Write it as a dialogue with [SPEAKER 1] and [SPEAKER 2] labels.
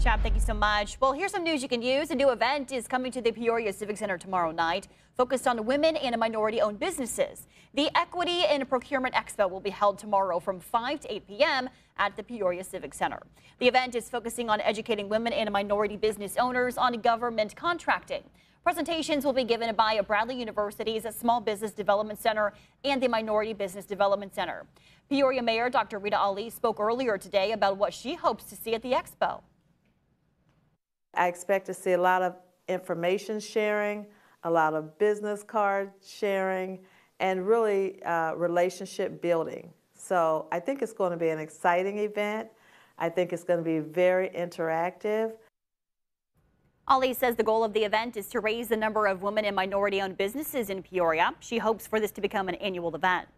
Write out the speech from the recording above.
[SPEAKER 1] Chap, thank you so much. Well, here's some news you can use. A new event is coming to the Peoria Civic Center tomorrow night, focused on women and minority owned businesses. The Equity in Procurement Expo will be held tomorrow from 5 to 8 p.m. at the Peoria Civic Center. The event is focusing on educating women and minority business owners on government contracting. Presentations will be given by Bradley University's Small Business Development Center and the Minority Business Development Center. Peoria Mayor Dr. Rita Ali spoke earlier today about what she hopes to see at the expo.
[SPEAKER 2] I expect to see a lot of information sharing, a lot of business card sharing, and really uh, relationship building. So I think it's going to be an exciting event. I think it's going to be very interactive.
[SPEAKER 1] Ali says the goal of the event is to raise the number of women and minority owned businesses in Peoria. She hopes for this to become an annual event.